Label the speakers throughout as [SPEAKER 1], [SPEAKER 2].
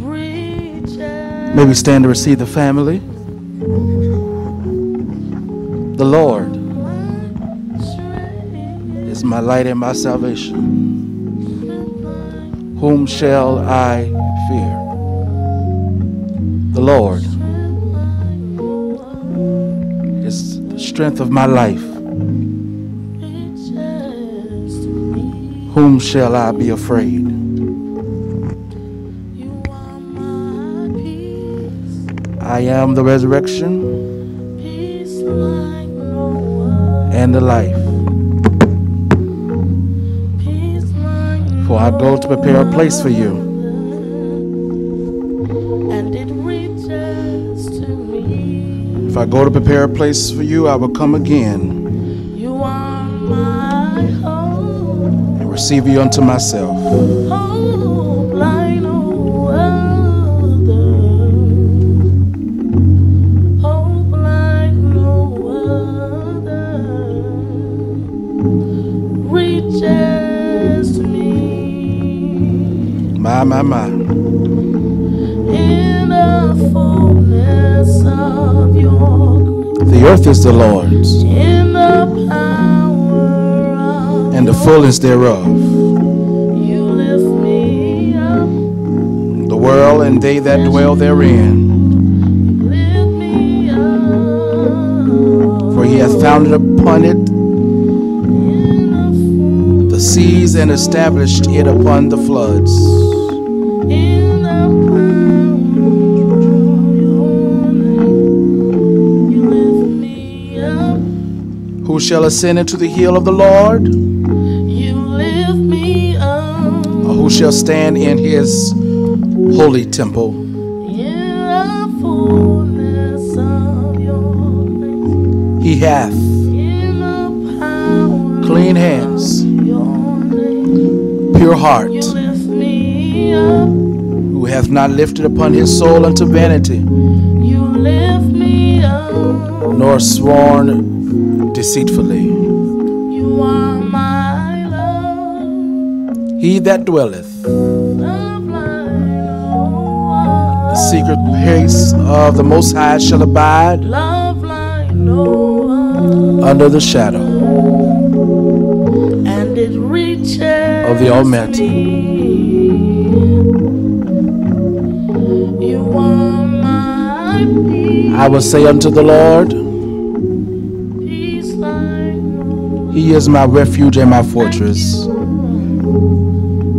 [SPEAKER 1] Reaches
[SPEAKER 2] Maybe stand to receive the family. The Lord my light and my salvation. Whom shall I fear? The Lord is the strength of my life.
[SPEAKER 1] reaches to me.
[SPEAKER 2] Whom shall I be afraid?
[SPEAKER 1] You are my peace.
[SPEAKER 2] I am the resurrection
[SPEAKER 1] Peace like no other.
[SPEAKER 2] and the life. I go to prepare a place for you.
[SPEAKER 1] And it reaches to me.
[SPEAKER 2] If I go to prepare a place for you, I will come again
[SPEAKER 1] You are my hope.
[SPEAKER 2] and receive you unto myself. My, my,
[SPEAKER 1] the fullness of your
[SPEAKER 2] The earth is the Lord's
[SPEAKER 1] in the power of
[SPEAKER 2] and the fullness thereof.
[SPEAKER 1] you lift me up,
[SPEAKER 2] The world and they that dwell therein.
[SPEAKER 1] lift me up.
[SPEAKER 2] For he hath founded upon it seas and established it upon the floods. Shall ascend into the hill of the Lord?
[SPEAKER 1] you lift me up.
[SPEAKER 2] Or who shall stand in his holy temple?
[SPEAKER 1] In the fullness of your
[SPEAKER 2] He hath
[SPEAKER 1] in the power
[SPEAKER 2] clean hands, pure heart,
[SPEAKER 1] you lift me up,
[SPEAKER 2] who hath not lifted upon his soul unto vanity,
[SPEAKER 1] you lift me up.
[SPEAKER 2] nor sworn deceitfully.
[SPEAKER 1] You are my love,
[SPEAKER 2] He that dwelleth
[SPEAKER 1] love
[SPEAKER 2] the secret place of the Most High shall abide
[SPEAKER 1] love like no
[SPEAKER 2] under the shadow
[SPEAKER 1] and it reaches
[SPEAKER 2] of the Almighty.
[SPEAKER 1] me. You are my peace.
[SPEAKER 2] I will say unto the Lord, He is my refuge and my fortress,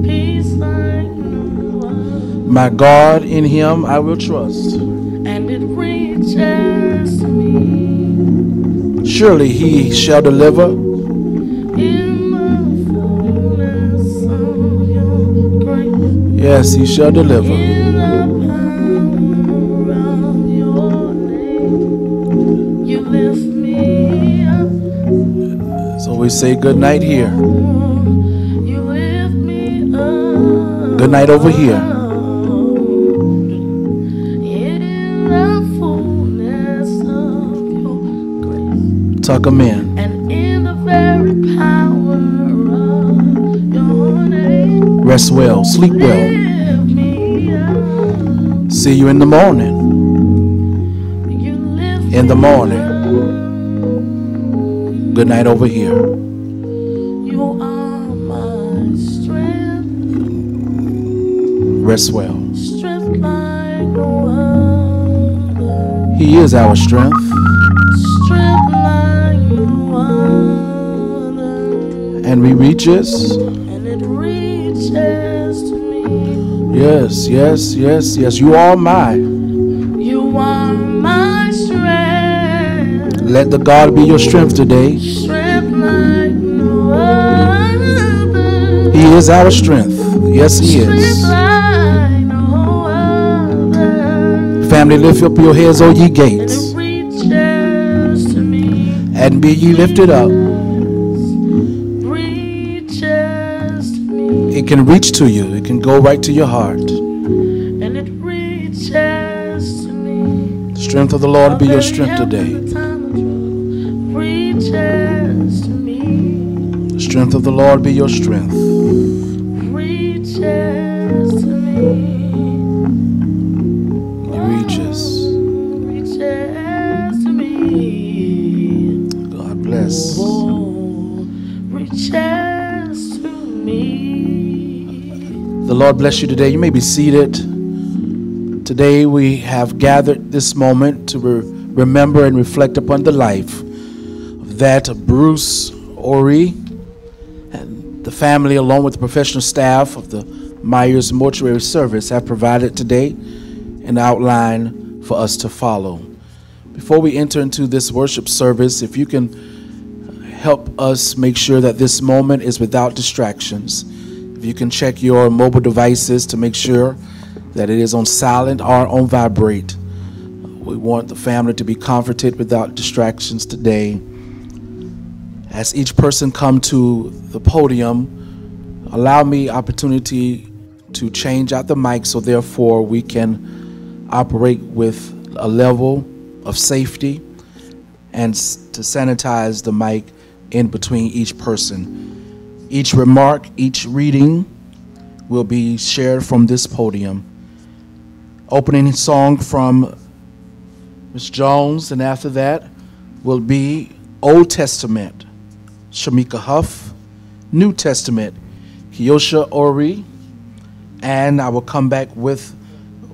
[SPEAKER 1] Peace like no other.
[SPEAKER 2] my God, in him I will trust.
[SPEAKER 1] And it reaches me
[SPEAKER 2] Surely he shall deliver
[SPEAKER 1] in the fullness of your grace.
[SPEAKER 2] Yes, he shall deliver. We say good night here.
[SPEAKER 1] You lift me up.
[SPEAKER 2] Good night over here.
[SPEAKER 1] In the fullness of your grace,
[SPEAKER 2] Tuck 'em in.
[SPEAKER 1] and in the very power of your name,
[SPEAKER 2] Rest well. Sleep well.
[SPEAKER 1] lift me up.
[SPEAKER 2] See you in the morning. In the morning. Good night over here.
[SPEAKER 1] You are my strength,
[SPEAKER 2] Rest well.
[SPEAKER 1] strength like no.
[SPEAKER 2] He is our strength.
[SPEAKER 1] Strength like no
[SPEAKER 2] And we reaches.
[SPEAKER 1] and it reaches to me.
[SPEAKER 2] Yes, yes, yes, yes. You are my. Let the God be your strength today. He is our strength. Yes, He is. Family, lift up your heads, O ye gates, and be ye lifted up.
[SPEAKER 1] It can reach to you, it can go right to your heart. Strength of the Lord be your strength today. Strength of the Lord be your strength.
[SPEAKER 2] Reaches to me.
[SPEAKER 1] He reaches.
[SPEAKER 2] Reaches to me.
[SPEAKER 1] God bless.
[SPEAKER 2] Oh, reaches to me.
[SPEAKER 1] The Lord bless you today. You may be seated. Today we have gathered this moment to re- remember and reflect upon the life of that Bruce Oree family, along with the professional staff of the Myers Mortuary Service, have provided today an outline for us to follow. Before we enter into this worship service, if you can help us make sure that this moment is without distractions. If you can check your mobile devices to make sure that it is on silent or on vibrate. We want the family to be comforted without distractions today. As each person come to the podium, allow me opportunity to change out the mic so therefore we can operate with a level of safety and to sanitize the mic in between each person. Each remark, each reading will be shared from this podium. Opening song from Ms. Jones, and after that will be Old Testament, Shamika Huff, New Testament, Kiyosha Oree, and I will come back with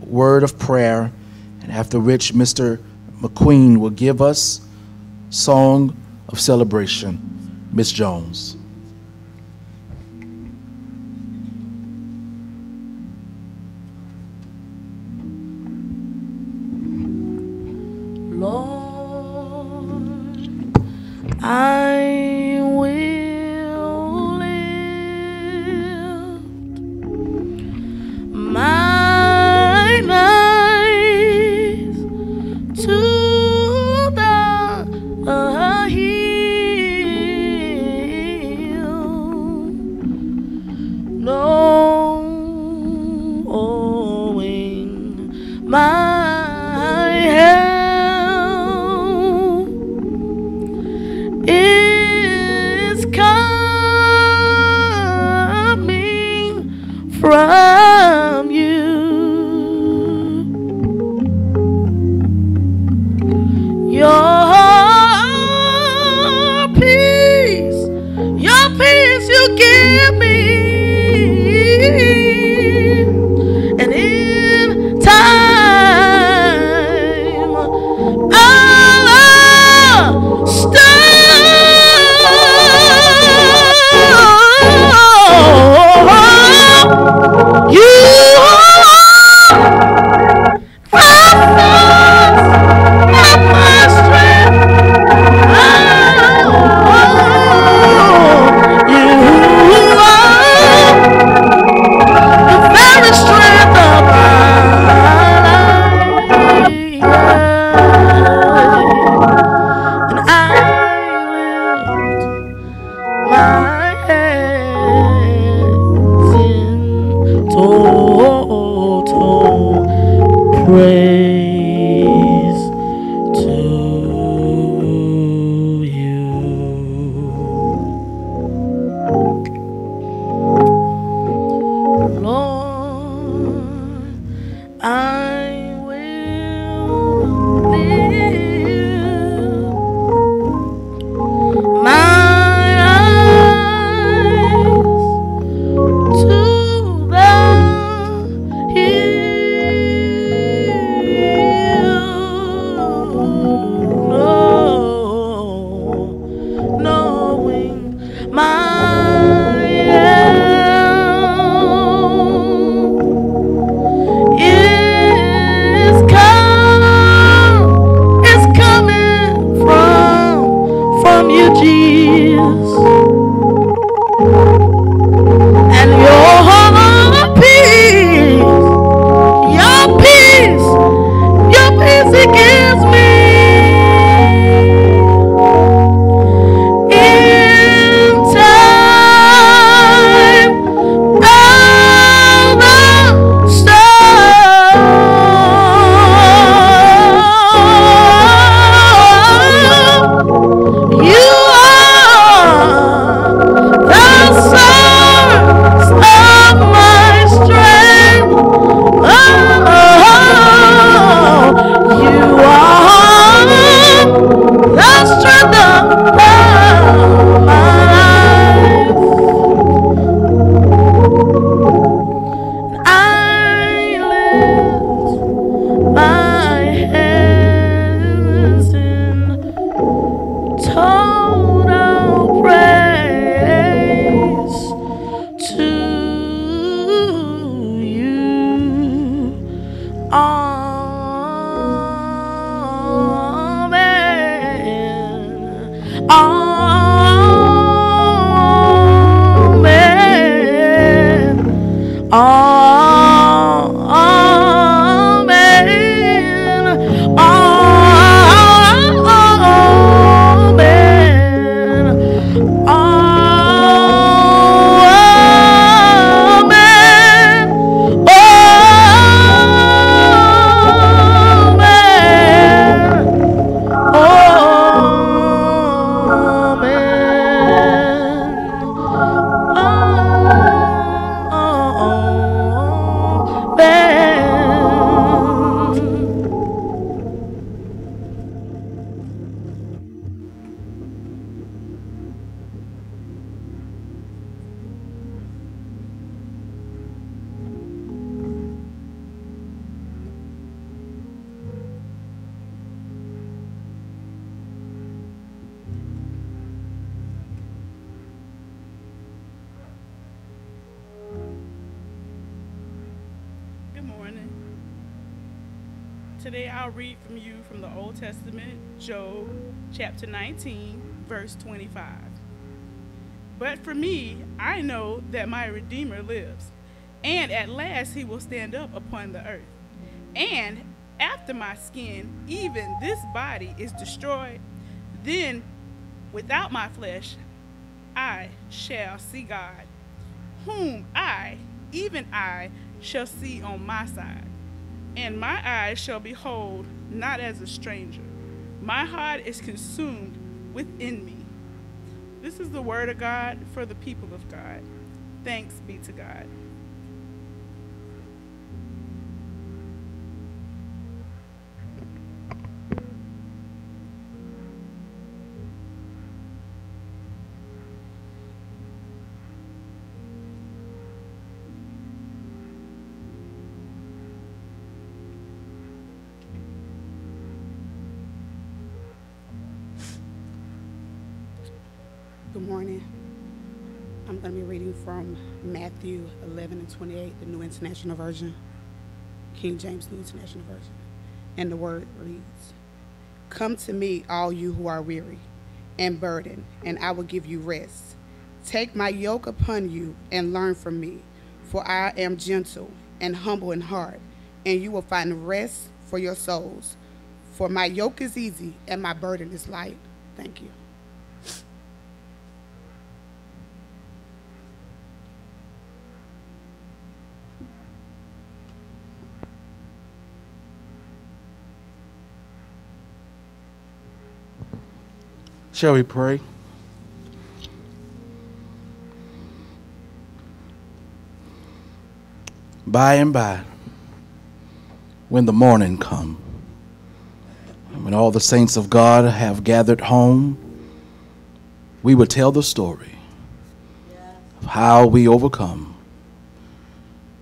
[SPEAKER 1] word of prayer, and after which Mr. McQueen will give us song of celebration. Miss Jones.
[SPEAKER 3] Today I'll read from you from the Old Testament, Job chapter 19, verse 25. But for me, I know that my Redeemer lives, and at last he will stand up upon the earth. And after my skin, even this body is destroyed, then without my flesh, I shall see God, whom I, even I, shall see on my side. And my eyes shall behold not as a stranger. My heart is consumed within me. This is the word of God for the people of God. Thanks be to God.
[SPEAKER 4] Matthew 11 and 28, the New International Version, King James New International Version. And the word reads Come to me, all you who are weary and burdened, and I will give you rest. Take my yoke upon you and learn from me, for I am gentle and humble in heart, and you will find rest for your souls. For my yoke is easy and my burden is light. Thank you.
[SPEAKER 2] Shall we pray? By and by, when the morning come, when all the saints of God have gathered home, we will tell the story of how we overcome.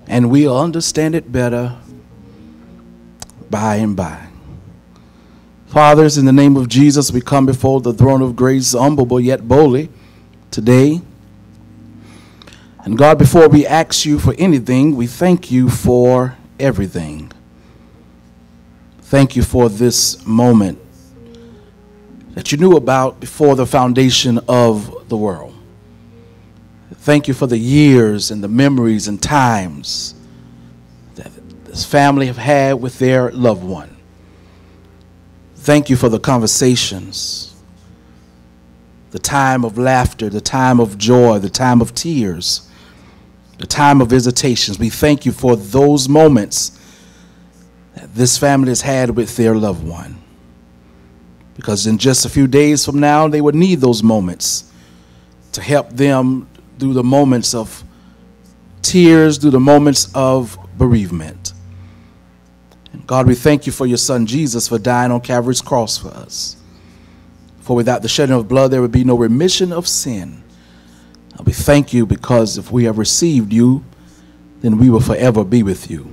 [SPEAKER 2] And we'll understand it better by and by. Fathers, in the name of Jesus, we come before the throne of grace, humble but yet boldly today. And God, before we ask you for anything, we thank you for everything. Thank you for this moment that you knew about before the foundation of the world. Thank you for the years and the memories and times that this family have had with their loved one. Thank you for the conversations, the time of laughter, the time of joy, the time of tears, the time of visitations. We thank you for those moments that this family has had with their loved one. Because in just a few days from now, they would need those moments to help them through the moments of tears, through the moments of bereavement. God, we thank you for your son Jesus for dying on Calvary's cross for us. For without the shedding of blood, there would be no remission of sin. We thank you because if we have received you, then we will forever be with you.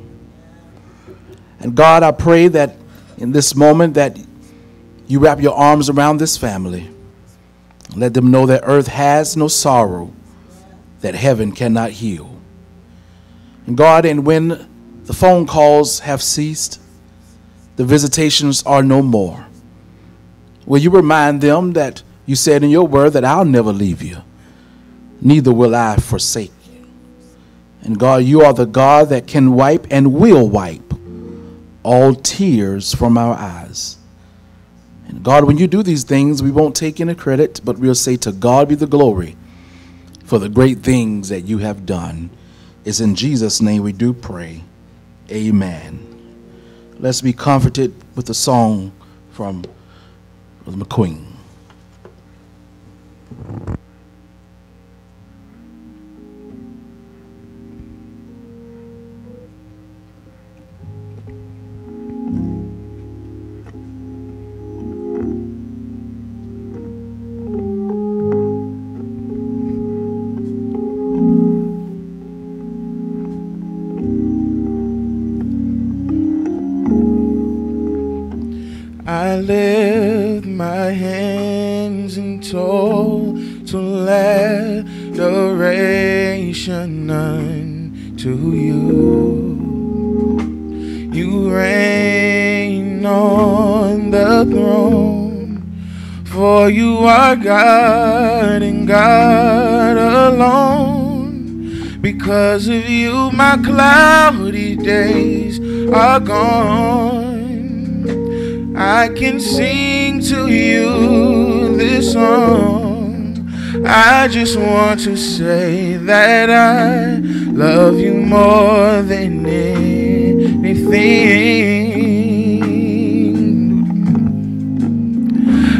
[SPEAKER 2] And God, I pray that in this moment that you wrap your arms around this family. Let them know that earth has no sorrow that heaven cannot heal. And God, and when the phone calls have ceased, the visitations are no more. Will you remind them that you said in your word that I'll never leave you, neither will I forsake you. And God, you are the God that can wipe and will wipe all tears from our eyes. And God, when you do these things, we won't take any credit, but we'll say, To God be the glory for the great things that you have done. It's in Jesus' name we do pray. Amen. Let's be comforted with a song from McQueen.
[SPEAKER 5] I lift my hands in total adoration unto you. You reign reign on the throne. For you are God and God alone. Because of you, my cloudy days are gone. I can sing to you this song. I just want to say that I love you more than anything.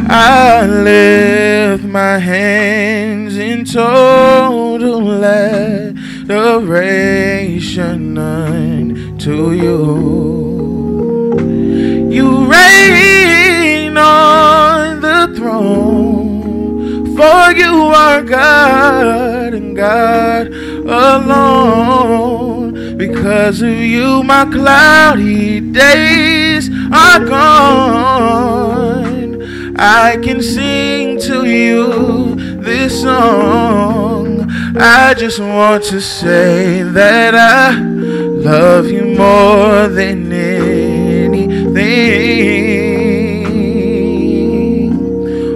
[SPEAKER 5] I lift my hands in total adoration unto you. Reign on the throne, for you are God and God alone. Because of you, my cloudy days are gone. I can sing to you this song. I just want to say that I love you more than anything.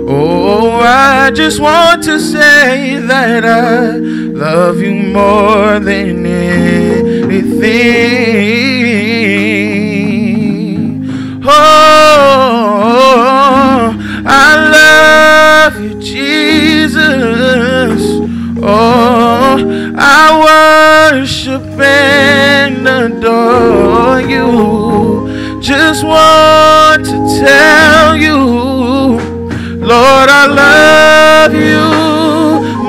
[SPEAKER 5] Oh, I just want to say that I love you more than anything. Oh, I love you, Jesus. Oh, I worship and adore you. Just want to tell you, Lord, I love you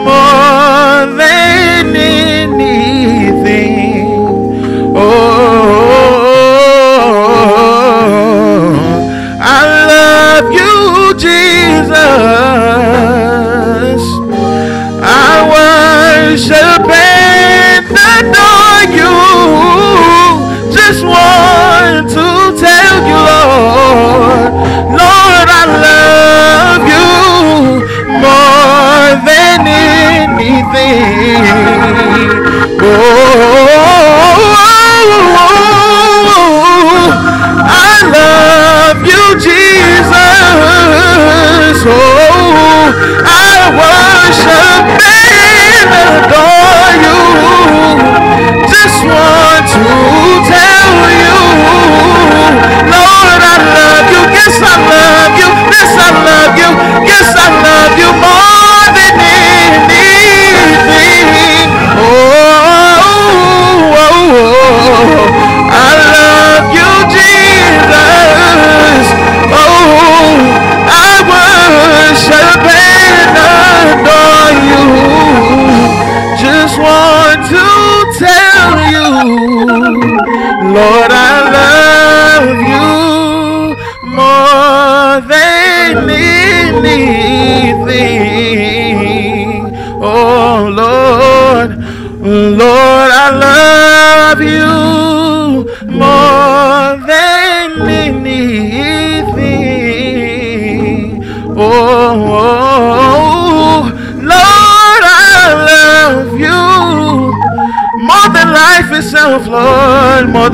[SPEAKER 5] more than anything. Oh, I love you, Jesus. Anything. Oh, I love you, Jesus. Oh, I worship and adore you. Just want to tell you, Lord, I love you. Yes, I love you. Yes, I love you. Yes, I love you more oh, I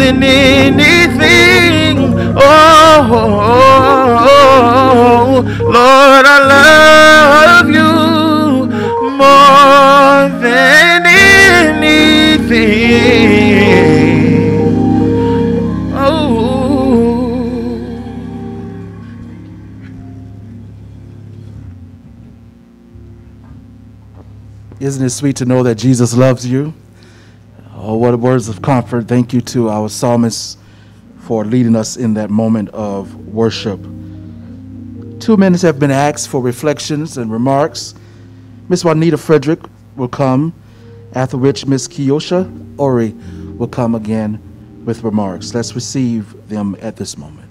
[SPEAKER 5] than anything. Oh, oh, oh, Lord, I love you more than anything. Oh.
[SPEAKER 2] Isn't it sweet to know that Jesus loves you? What words of comfort. Thank you to our psalmist for leading us in that moment of worship. Two minutes have been asked for reflections and remarks. Miss Juanita Frederick will come, after which Miss Kiosha Oree will come again with remarks. Let's receive them at this moment.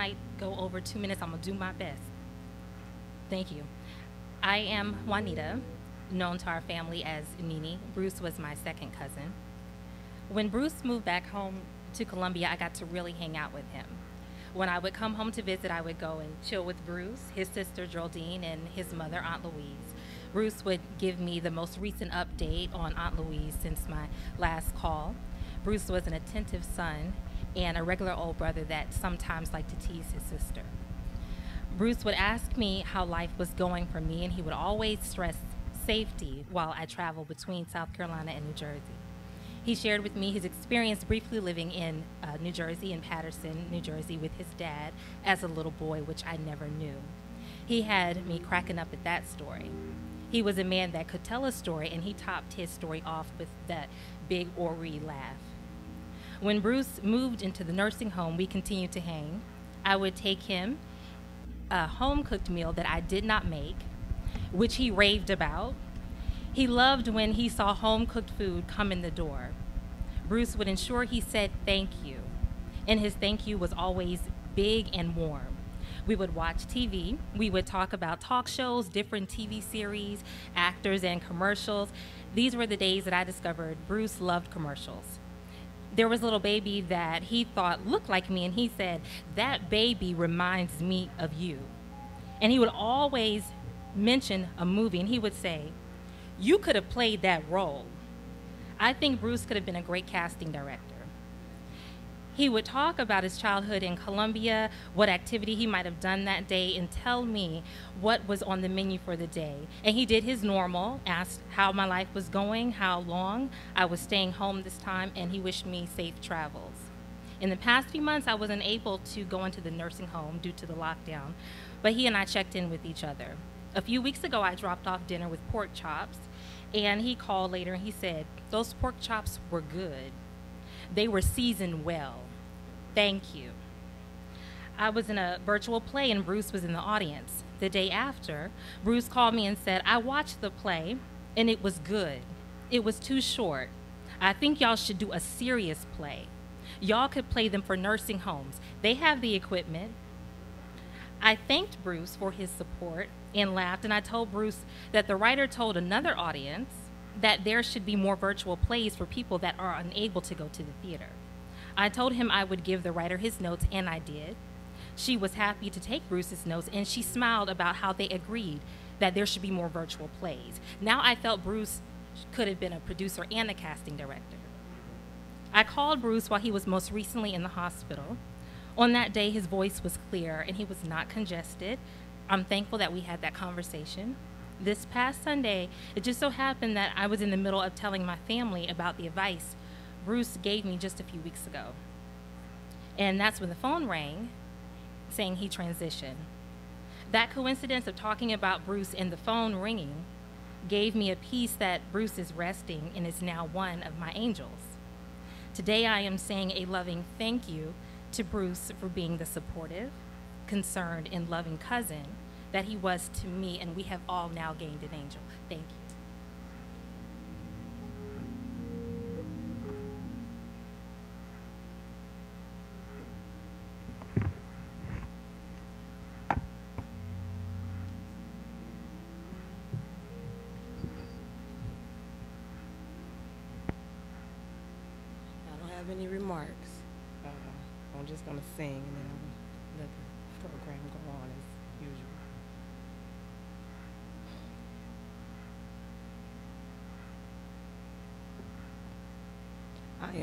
[SPEAKER 6] Might go over two minutes. I'm going to do my best. Thank you. I am Juanita, known to our family as Nini. Bruce was my second cousin. When Bruce moved back home to Columbia, I got to really hang out with him. When I would come home to visit, I would go and chill with Bruce, his sister Geraldine, and his mother, Aunt Louise. Bruce would give me the most recent update on Aunt Louise since my last call. Bruce was an attentive son and a regular old brother that sometimes liked to tease his sister. Bruce would ask me how life was going for me, and he would always stress safety while I traveled between South Carolina and New Jersey. He shared with me his experience briefly living in uh, New Jersey, in Paterson, New Jersey, with his dad as a little boy, which I never knew. He had me cracking up at that story. He was a man that could tell a story, and he topped his story off with that big Oree laugh. When Bruce moved into the nursing home, we continued to hang. I would take him a home cooked meal that I did not make, which he raved about. He loved when he saw home cooked food come in the door. Bruce would ensure he said thank you, and his thank you was always big and warm. We would watch TV. We would talk about talk shows, different TV series, actors, and commercials. These were the days that I discovered Bruce loved commercials. There was a little baby that he thought looked like me, and he said, That baby reminds me of you. And he would always mention a movie, and he would say, You could have played that role. I think Bruce could have been a great casting director. He would talk about his childhood in Columbia, what activity he might have done that day, and tell me what was on the menu for the day. And he did his normal, asked how my life was going, how long I was staying home this time, and he wished me safe travels. In the past few months, I wasn't able to go into the nursing home due to the lockdown, but he and I checked in with each other. A few weeks ago, I dropped off dinner with pork chops, and he called later and he said, Those pork chops were good. They were seasoned well. Thank you. I was in a virtual play and Bruce was in the audience. The day after, Bruce called me and said, I watched the play and it was good. It was too short. I think y'all should do a serious play. Y'all could play them for nursing homes. They have the equipment. I thanked Bruce for his support and laughed, and I told Bruce that the writer told another audience that there should be more virtual plays for people that are unable to go to the theater. I told him I would give the writer his notes, and I did. She was happy to take Bruce's notes, and she smiled about how they agreed that there should be more virtual plays. Now I felt Bruce could have been a producer and a casting director. I called Bruce while he was most recently in the hospital. On that day, his voice was clear and he was not congested. I'm thankful that we had that conversation. This past Sunday, it just so happened that I was in the middle of telling my family about the advice Bruce gave me just a few weeks ago. And that's when the phone rang saying he transitioned. That coincidence of talking about Bruce and the phone ringing gave me a peace that Bruce is resting and is now one of my angels. Today I am saying a loving thank you to Bruce for being the supportive, concerned, and loving cousin that he was to me, and we have all now gained an angel. Thank you.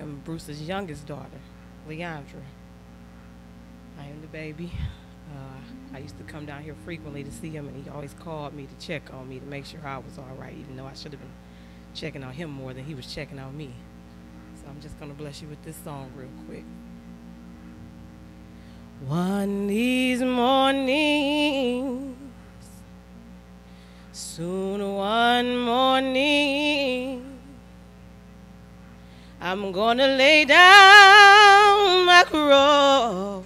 [SPEAKER 1] Am Bruce's youngest daughter, Leandra. I am the baby. Uh, I used to come down here frequently to see him, and he always called me to check on me to make sure I was all right, even though I should have been checking on him more than he was checking on me. So I'm just going to bless you with this song real quick. One these mornings, gonna lay down my cross,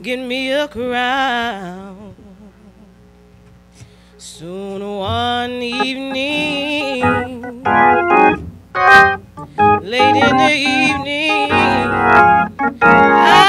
[SPEAKER 1] get me a crown. Soon one evening, late in the evening. I'm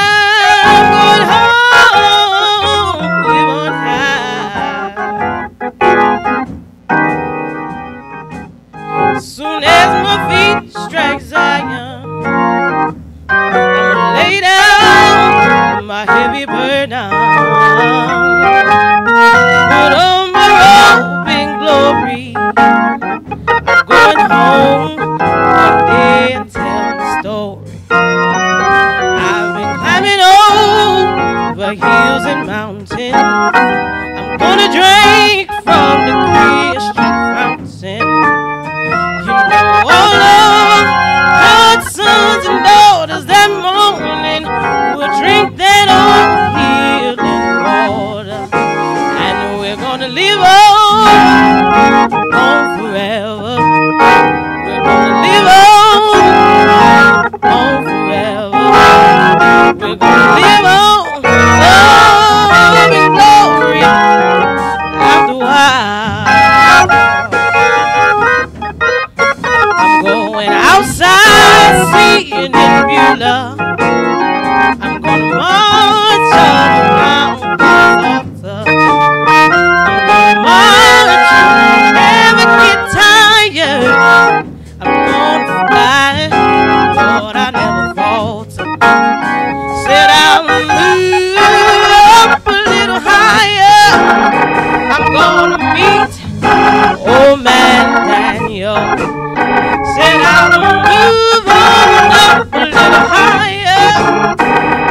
[SPEAKER 1] little higher.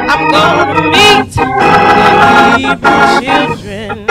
[SPEAKER 1] I'm gonna meet the Hebrew children.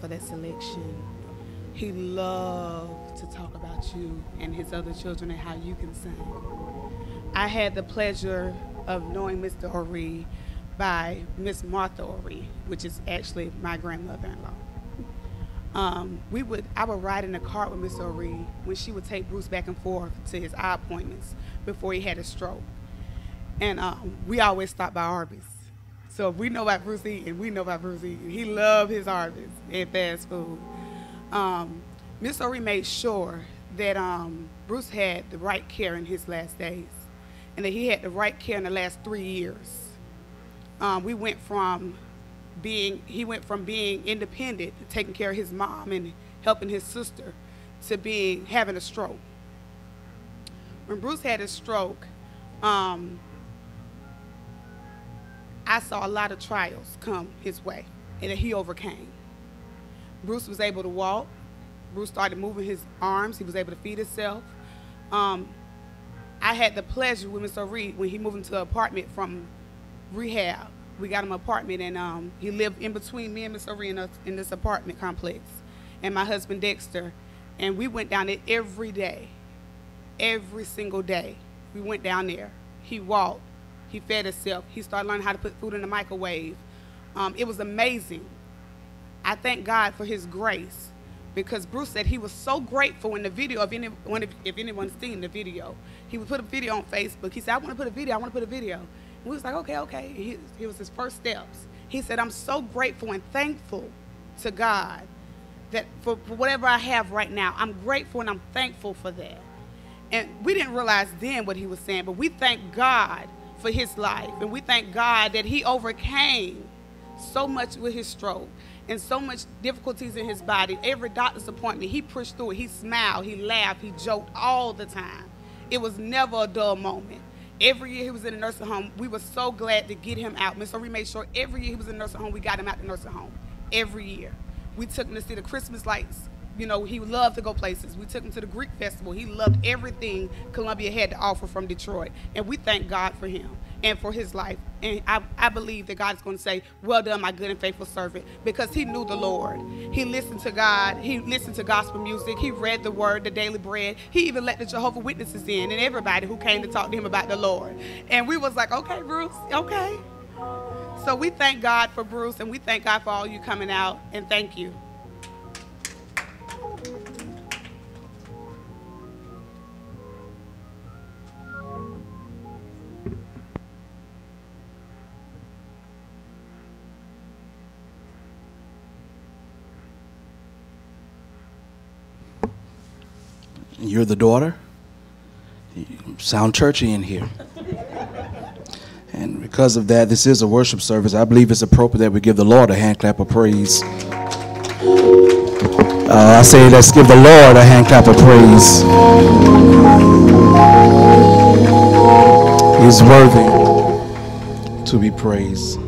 [SPEAKER 4] For that selection. He loved to talk about you and his other children and how you can sing. I had the pleasure of knowing Mr. Oree by Miss Martha Oree, which is actually my grandmother-in-law. Um, we would, I would ride in the car with Miss Oree when she would take Bruce back and forth to his eye appointments before he had a stroke. And um, we always stopped by Arby's. So if we know about Bruce eating, we know about Bruce eating. He loved his harvest and fast food. Um, Miss Oree made sure that um, Bruce had the right care in his last days and that he had the right care in the last three years. Um, we went from being, he went from being independent, taking care of his mom and helping his sister, to being, having a stroke. When Bruce had his stroke, um, I saw a lot of trials come his way and that he overcame. Bruce was able to walk. Bruce started moving his arms. He was able to feed himself. Um, I had the pleasure with Mr. Reed when he moved into an apartment from rehab. We got him an apartment, and um, he lived in between me and Mr. Reed in, a- in this apartment complex, and my husband Dexter. And we went down there every day, every single day. We went down there. He walked. He fed himself. He started learning how to put food in the microwave. Um, it was amazing. I thank God for His grace because Bruce said he was so grateful in the video. Anyone, if, if anyone's seen the video, he would put a video on Facebook. He said, "I want to put a video. I want to put a video." And we was like, "Okay, okay." He, it was his first steps, He said, I'm so grateful and thankful to God that for, for whatever I have right now, I'm grateful and I'm thankful for that. And we didn't realize then what he was saying, but we thank God for his life. And we thank God that he overcame so much with his stroke and so much difficulties in his body. Every doctor's appointment, he pushed through it. He smiled, he laughed, he joked all the time. It was never a dull moment. Every year he was in a nursing home, we were so glad to get him out. Miss we made sure every year he was in a nursing home, we got him out the nursing home. Every year. We took him to see the Christmas lights. You know, he loved to go places. We took him to the Greek festival. He loved everything Columbia had to offer from Detroit. And we thank God for him and for his life. And I, I believe that God is going to say, Well done, my good and faithful servant, because he knew the Lord. He listened to God. He listened to gospel music. He read the word, the daily bread. He even let the Jehovah Witnesses in and everybody who came to talk to him about the Lord. And we was like, Okay, Bruce, okay. So we thank God for Bruce and we thank God for all you coming out and thank you.
[SPEAKER 2] You're the daughter? You sound churchy in here. And because of that, this is a worship service. I believe it's appropriate that we give the Lord a hand clap of praise. Uh, I say, let's give the Lord a hand clap of praise. He's worthy to be praised.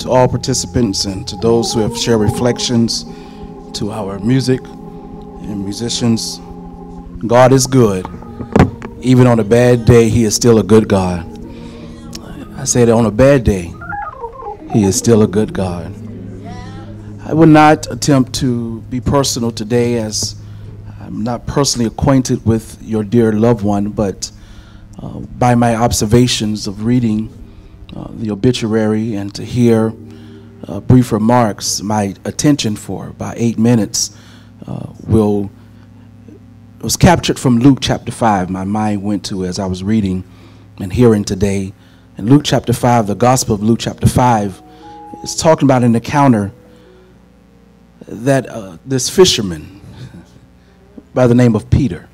[SPEAKER 2] To all participants and to those who have shared reflections, to our music and musicians, God is good. Even on a bad day, He is still a good God. I say that on a bad day, He is still a good God. I will not attempt to be personal today as I'm not personally acquainted with your dear loved one, but uh, by my observations of reading uh, the obituary and to hear uh, brief remarks, my attention for about eight minutes uh, will was captured from Luke chapter 5. My mind went to as I was reading and hearing today. In Luke chapter 5, the Gospel of Luke chapter 5 is talking about an encounter that uh, this fisherman by the name of Peter.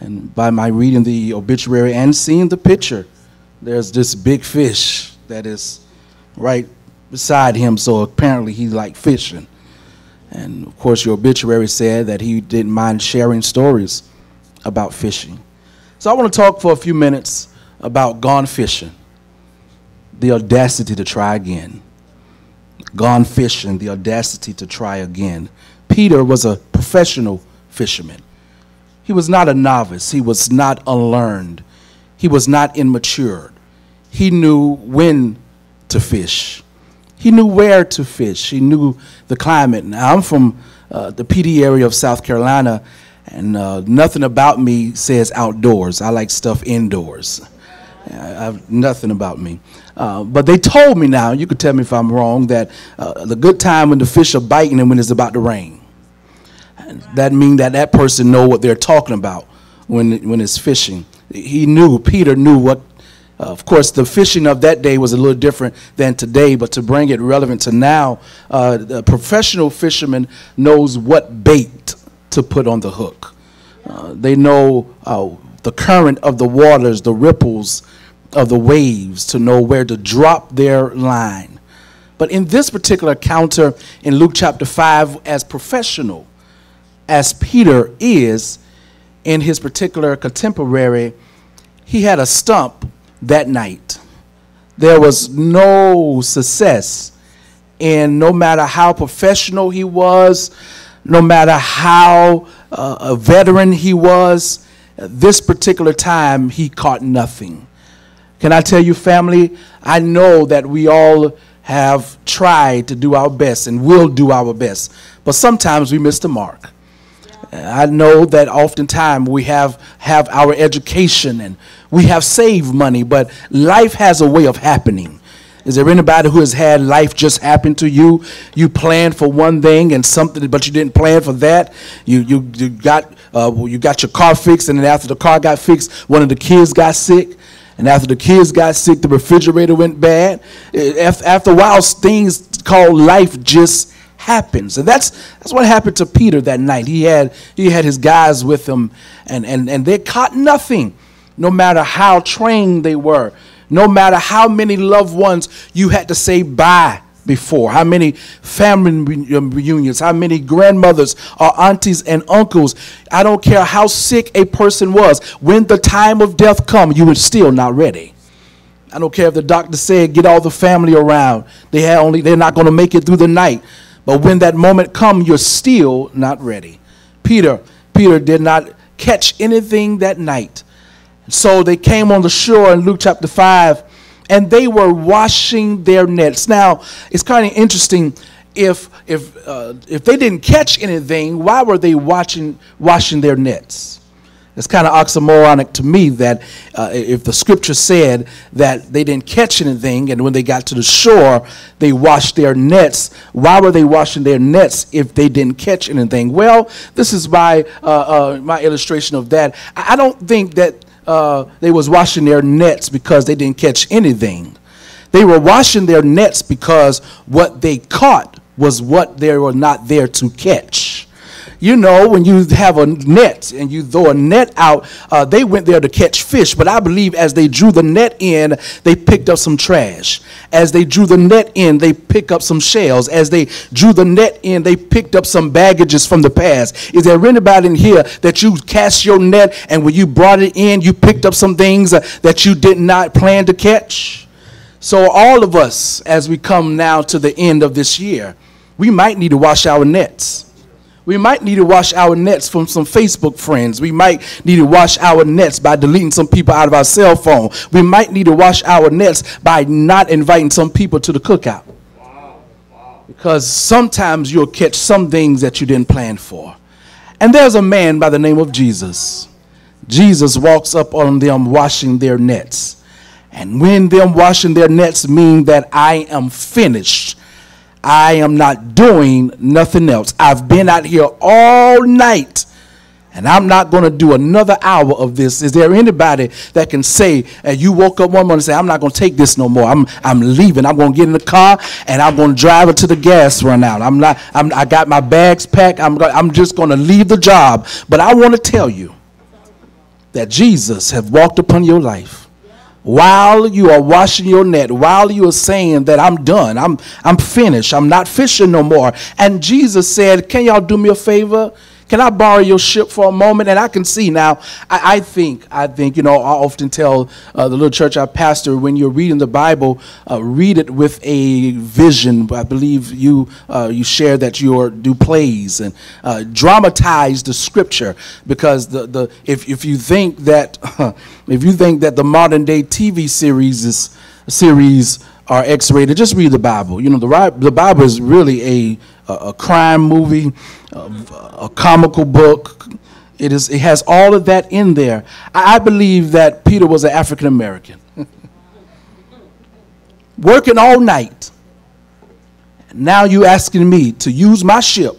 [SPEAKER 2] And by my reading the obituary and seeing the picture, there's this big fish that is right beside him. So apparently he's like fishing. And of course, your obituary said that he didn't mind sharing stories about fishing. So I want to talk for a few minutes about gone fishing, the audacity to try again. Gone fishing, the audacity to try again. Peter was a professional fisherman. He was not a novice, he was not unlearned, he was not immature. He knew when to fish. He knew where to fish. He knew the climate. Now, I'm from uh, the Pee Dee area of South Carolina, and uh, nothing about me says outdoors. I like stuff indoors. I have nothing about me. Uh, but they told me now, you could tell me if I'm wrong, that uh, the good time when the fish are biting and when it's about to rain. And that means that that person know what they're talking about when, when it's fishing. He knew, Peter knew what of course, the fishing of that day was a little different than today, but to bring it relevant to now, uh, the professional fisherman knows what bait to put on the hook. Uh, they know uh, the current of the waters, the ripples of the waves, to know where to drop their line. But in this particular encounter in Luke chapter 5, as professional as Peter is in his particular contemporary, he had a stump that night. There was no success. And no matter how professional he was, no matter how uh, a veteran he was, this particular time he caught nothing. Can I tell you, family? I know that we all have tried to do our best and will do our best, but sometimes we miss the mark. I know that oftentimes we have have our education and we have saved money, but life has a way of happening. Is there anybody who has had life just happen to you? You planned for one thing and something, but you didn't plan for that. You you, you got uh, you got your car fixed, and then after the car got fixed, one of the kids got sick, And after the kids got sick, the refrigerator went bad. After a while, things called life just happens. And that's that's what happened to Peter that night. He had he had his guys with him and, and, and they caught nothing, no matter how trained they were, no matter how many loved ones you had to say bye before, how many family reunions, how many grandmothers or aunties and uncles. I don't care how sick a person was. When the time of death come, you were still not ready. I don't care if the doctor said get all the family around. They had only they're not going to make it through the night. But when that moment come, you're still not ready. Peter, Peter did not catch anything that night. So they came on the shore in Luke chapter 5 and they were washing their nets. Now, it's kind of interesting if if uh, if they didn't catch anything, why were they watching washing their nets? It's kind of oxymoronic to me that uh, if the scripture said that they didn't catch anything and when they got to the shore they washed their nets, why were they washing their nets if they didn't catch anything? Well, this is my uh, uh, my illustration of that. I don't think that uh, they was washing their nets because they didn't catch anything. They were washing their nets because what they caught was what they were not there to catch. You know, when you have a net and you throw a net out, uh, they went there to catch fish. But I believe as they drew the net in, they picked up some trash. As they drew the net in, they picked up some shells. As they drew the net in, they picked up some baggages from the past. Is there anybody in here that you cast your net and when you brought it in, you picked up some things uh, that you did not plan to catch? So, all of us, as we come now to the end of this year, we might need to wash our nets. We might need to wash our nets from some Facebook friends. We might need to wash our nets by deleting some people out of our cell phone. We might need to wash our nets by not inviting some people to the cookout. Because sometimes you'll catch some things that you didn't plan for. And there's a man by the name of Jesus. Jesus walks up on them washing their nets. And when them washing their nets mean that I am finished, I am not doing nothing else. I've been out here all night and I'm not going to do another hour of this. Is there anybody that can say, and you woke up one morning and say, I'm not going to take this no more. I'm, I'm leaving. I'm going to get in the car and I'm going to drive it to the gas run out. I'm not, I'm, I got my bags packed. I'm, I'm just going to leave the job. But I want to tell you that Jesus have walked upon your life while you are washing your net, while you are saying that I'm done, I'm I'm finished, I'm not fishing no more. And Jesus said, Can y'all do me a favor? Can I borrow your ship for a moment? And I can see now. I, I think, I think, you know, I often tell uh, the little church I pastor when you're reading the Bible, uh, read it with a vision. I believe you uh, you share that you do plays and uh, dramatize the scripture because the, the if if you think that if you think that the modern day TV series is series are X-rated, just read the Bible. You know, the the Bible is really a a, a crime movie, a, a comical book. It is. It has all of that in there. I, I believe that Peter was an African American, working all night. Now you asking me to use my ship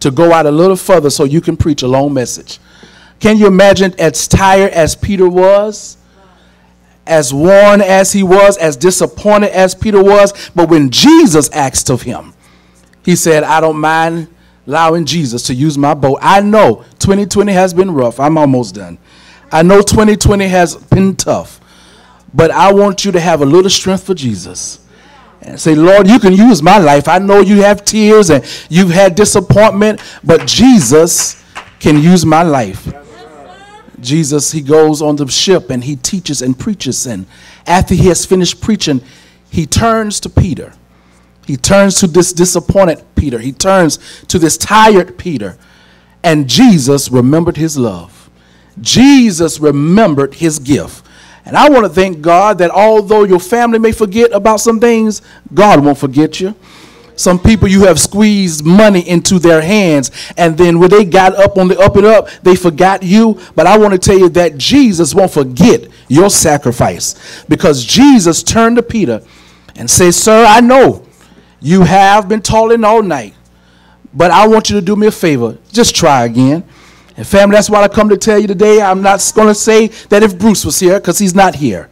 [SPEAKER 2] to go out a little further so you can preach a long message. Can you imagine as tired as Peter was? as worn as he was, as disappointed as Peter was. But when Jesus asked of him, he said, I don't mind allowing Jesus to use my boat. I know 2020 has been rough. I'm almost done. I know 2020 has been tough. But I want you to have a little strength for Jesus. And say, Lord, you can use my life. I know you have tears and you've had disappointment, but Jesus can use my life. Jesus, he goes on the ship and he teaches and preaches. And after he has finished preaching, he turns to Peter. He turns to this disappointed Peter. He turns to this tired Peter. And Jesus remembered his love. Jesus remembered his gift. And I want to thank God that although your family may forget about some things, God won't forget you. Some people you have squeezed money into their hands, and then when they got up on the up and up, they forgot you. But I want to tell you that Jesus won't forget your sacrifice because Jesus turned to Peter and said, Sir, I know you have been toiling all night, but I want you to do me a favor. Just try again. And family, that's what I come to tell you today. I'm not going to say that if Bruce was here, because he's not here.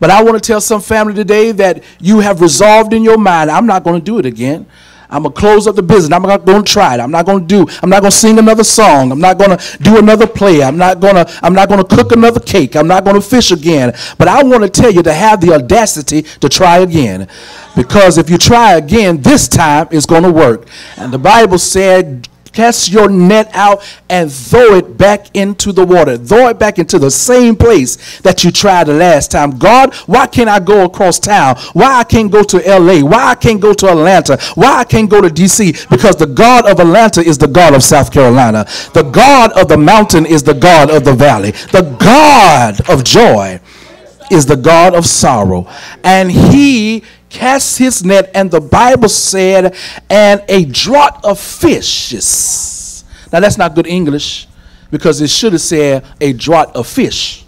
[SPEAKER 2] But I want to tell some family today that you have resolved in your mind, I'm not going to do it again. I'm gonna close up the business. I'm not gonna try it. I'm not gonna do. I'm not gonna sing another song. I'm not gonna do another play. I'm not gonna. I'm not gonna cook another cake. I'm not gonna fish again. But I want to tell you to have the audacity to try again, because if you try again, this time it's gonna work. And the Bible said cast your net out and throw it back into the water. Throw it back into the same place that you tried the last time. God, why can't I go across town? Why I can't go to LA? Why I can't go to Atlanta? Why I can't go to DC? Because the God of Atlanta is the God of South Carolina. The God of the mountain is the God of the valley. The God of joy is the God of sorrow. And he cast his net, and the Bible said, and a draught of fishes. Now that's not good English because it should have said a draught of fish.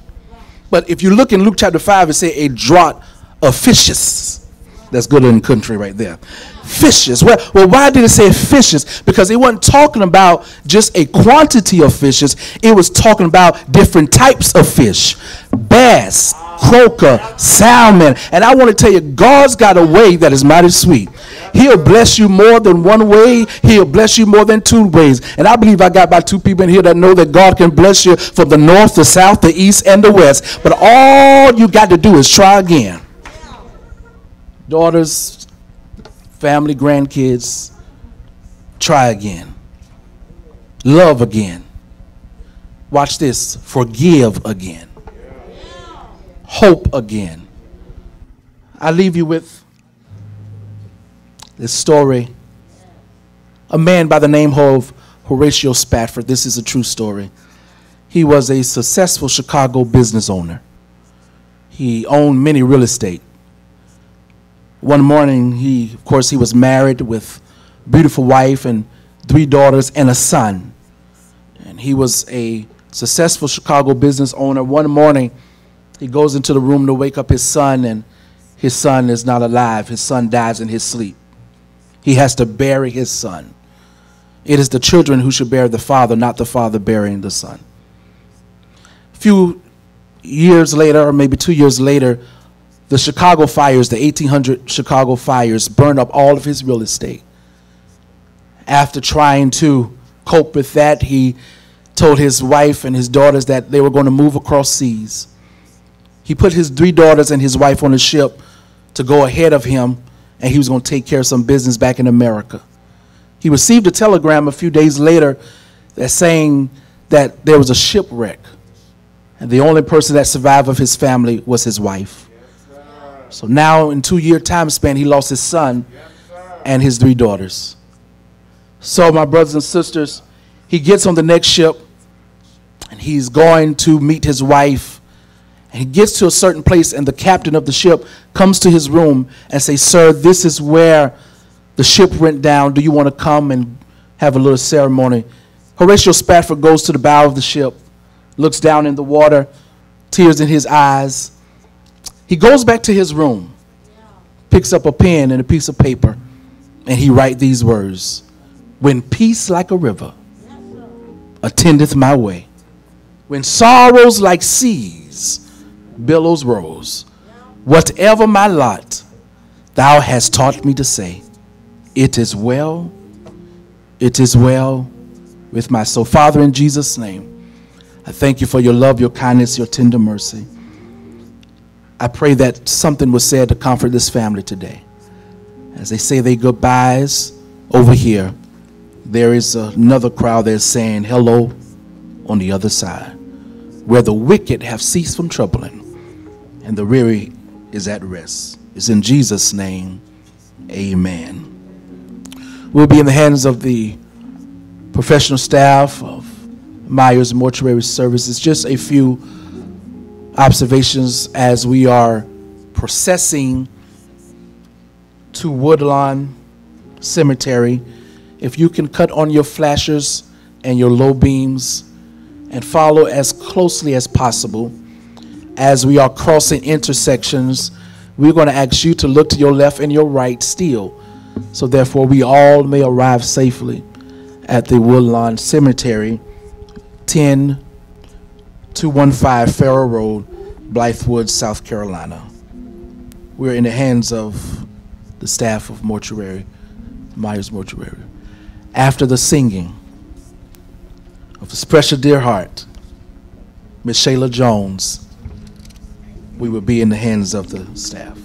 [SPEAKER 2] But if you look in Luke chapter 5, it says a draught of fishes. That's good in country right there. Fishes. Well, well, why did it say fishes? Because it wasn't talking about just a quantity of fishes. It was talking about different types of fish. Bass, croaker, salmon. And I want to tell you, God's got a way that is mighty sweet. He'll bless you more than one way. He'll bless you more than two ways. And I believe I got about two people in here that know that God can bless you from the north, the south, the east, and the west. But all you got to do is try again. Daughters, family, grandkids, try again. Love again. Watch this. Forgive again. Hope again. I leave you with this story. A man by the name of Horatio Spafford. This is a true story. He was a successful Chicago business owner. He owned many real estate. One morning, he, of course, he was married with beautiful wife and three daughters and a son. And he was a successful Chicago business owner. One morning, he goes into the room to wake up his son, and his son is not alive. His son dies in his sleep. He has to bury his son. It is the children who should bear the father, not the father burying the son. A few years later, or maybe two years later, the Chicago fires, the 1800 Chicago fires, burned up all of his real estate. After trying to cope with that, he told his wife and his daughters that they were going to move across seas. He put his three daughters and his wife on a ship to go ahead of him, and he was going to take care of some business back in America. He received a telegram a few days later that saying that there was a shipwreck, and the only person that survived of his family was his wife. So now, in two year time span, he lost his son and his three daughters. So, my brothers and sisters, he gets on the next ship and he's going to meet his wife. And he gets to a certain place, and the captain of the ship comes to his room and says, Sir, this is where the ship went down. Do you want to come and have a little ceremony? Horatio Spafford goes to the bow of the ship, looks down in the water, tears in his eyes. He goes back to his room, picks up a pen and a piece of paper, and he writes these words When peace like a river attendeth my way, when sorrows like seas billows rose, whatever my lot, thou hast taught me to say, It is well, it is well with my soul. Father, in Jesus' name, I thank you for your love, your kindness, your tender mercy. I pray that something was said to comfort this family today. As they say their goodbyes over here, there is another crowd that's saying hello on the other side, where the wicked have ceased from troubling and the weary is at rest. It's in Jesus' name, amen. We'll be in the hands of the professional staff of Myers Mortuary Services. Just a few observations as we are processing to Woodlawn Cemetery. If you can cut on your flashers and your low beams and follow as closely as possible as we are crossing intersections, we're going to ask you to look to your left and your right still. So, therefore, we all may arrive safely at the Woodlawn Cemetery
[SPEAKER 1] 10 215 Farrow Road, Blythewood, South Carolina. We're in the hands of the staff of Mortuary, Myers Mortuary. After the singing of this precious dear heart, Miss Shayla Jones, we will be in the hands of the staff.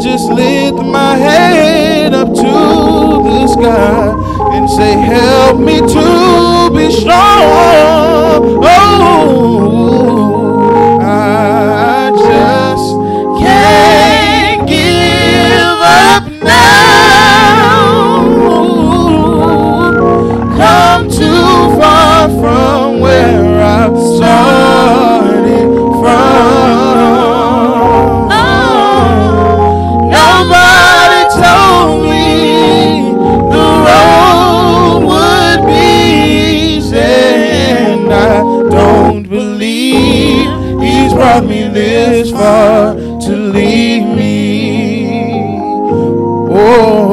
[SPEAKER 5] Just lift my head up to the sky and say, Help me to be strong. Oh, I just can't give up now. Come too far from where I brought me this far to leave me.
[SPEAKER 7] Oh,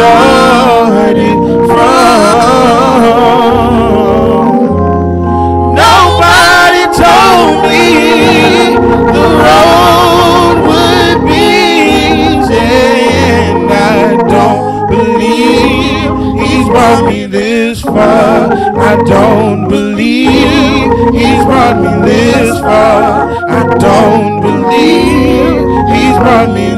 [SPEAKER 7] started from. Nobody told me the road would be easy, and I don't believe he's brought me this far. I
[SPEAKER 5] don't believe he's brought me
[SPEAKER 7] this far. I don't believe he's brought me